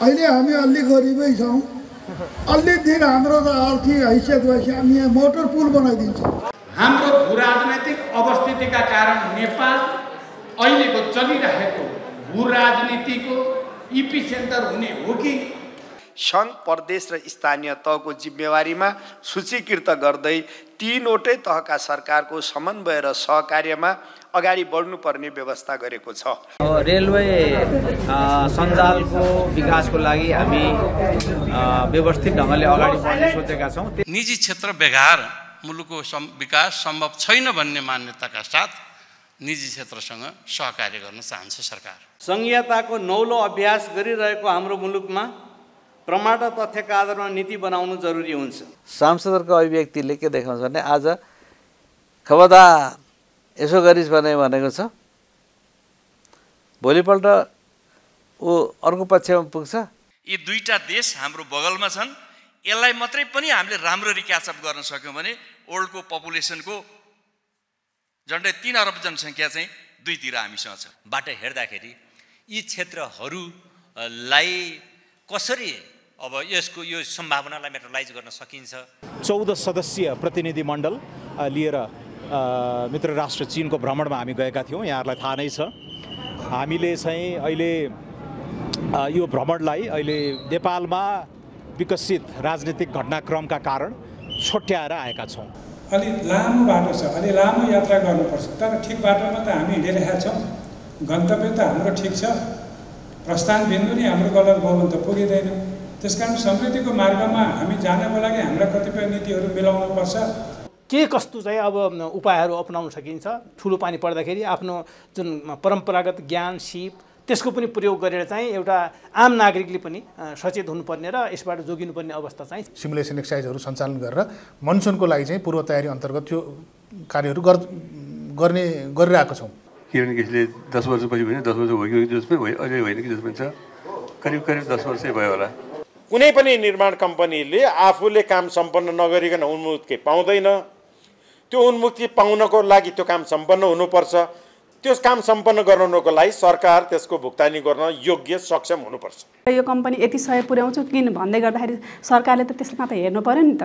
अहिले हामी अलि गरिबै छौँ। अलि दिन हाम्रो त आर्थिक हैसियत भएपछि हामी यहाँ मोटर पुल बनाइदिन्छौँ। हाम्रो भू राजनैतिक अवस्थितिका कारण नेपाल अहिलेको चलिरहेको भू राजनीतिको इपी सेन्टर हुने हो कि? सङ्घ प्रदेश र स्थानीय तहको जिम्मेवारीमा सूचीकृत गर्दै तिनवटै तहका सरकारको समन्वय र सहकार्यमा अगाडि बढ्नुपर्ने व्यवस्था गरेको छ। रेलवे सञ्जालको विकासको लागि हामी व्यवस्थित ढङ्गले अगाडि बढ्ने सोचेका छौँ। निजी क्षेत्र बेघार मुलुकको सम् विकास सम्भव छैन भन्ने मान्यताका साथ निजी क्षेत्रसँग सहकार्य गर्न चाहन्छ सरकार। सङ्घीयताको नौलो अभ्यास गरिरहेको हाम्रो मुलुकमा प्रमाण र तथ्यका आधारमा नीति बनाउनु जरुरी हुन्छ। सांसदहरूको अभिव्यक्तिले के देखाउँछ भने आज खबरदार यसो गरिस् भने भनेको छ। भोलिपल्ट ऊ अर्को पक्षमा पुग्छ। यी दुईटा देश हाम्रो बगलमा छन्। यसलाई मात्रै पनि हामीले राम्ररी क्याचअप गर्न सक्यौँ भने वर्ल्डको पपुलेसनको झन्डै तिन अरब जनसङ्ख्या चाहिँ दुईतिर हामीसँग छ। बाट हेर्दाखेरि यी क्षेत्रहरूलाई कसरी अब यसको यो सम्भावनालाई मेटरलाइज गर्न सकिन्छ? चौध सदस्यीय प्रतिनिधि मण्डल अ, लिएर मित्र राष्ट्र चिनको भ्रमणमा हामी गएका थियौँ। यहाँहरूलाई थाहा नै छ। हामीले चाहिँ अहिले यो भ्रमणलाई अहिले नेपालमा विकसित राजनीतिक घटनाक्रमका कारण छोट्याएर आएका छौँ। अलि लामो बाटो छ। अलि लामो यात्रा गर्नुपर्छ। तर ठिक बाटोमा त हामी हिँडिरहेका छौँ। गन्तव्य त हाम्रो ठिक छ। प्रस्थान बिन्दु नै हाम्रो गलत भयो भने त पुगिँदैन। त्यस कारण समृद्धिको मार्गमा हामी जानको लागि हाम्रा कतिपय नीतिहरू मिलाउनुपर्छ। के कस्तो चाहिँ अब उपायहरू अपनाउन सकिन्छ? ठुलो पानी पर्दाखेरि आफ्नो जुन परम्परागत ज्ञान सिप त्यसको पनि प्रयोग गरेर चाहिँ एउटा आम नागरिकले पनि सचेत हुनुपर्ने र यसबाट जोगिनुपर्ने अवस्था चाहिँ सिमुलेसन एक्सर्साइजहरू सञ्चालन गरेर मनसुनको लागि चाहिँ पूर्व तयारी अन्तर्गत त्यो कार्यहरू गर् गर्ने गरिरहेको छौँ। किरण केसीले दस वर्षपछि भने दस वर्ष भयो कि जसमै भयो अहिले होइन कि जसमा छ? करिब करिब दस वर्षै भयो होला। कुनै पनि निर्माण कम्पनीले आफूले काम सम्पन्न नगरिकन उन्मुक्ति पाउँदैन। त्यो उन्मुक्ति पाउनको लागि त्यो काम सम्पन्न हुनुपर्छ। त्यो काम सम्पन्न गराउनको लागि सरकार त्यसको भुक्तानी गर्न योग्य सक्षम हुनुपर्छ। यो कम्पनी यति सहयोग पुर्याउँछु किन भन्दै गर्दाखेरि सरकारले त त्यसमा त हेर्नु पऱ्यो नि त।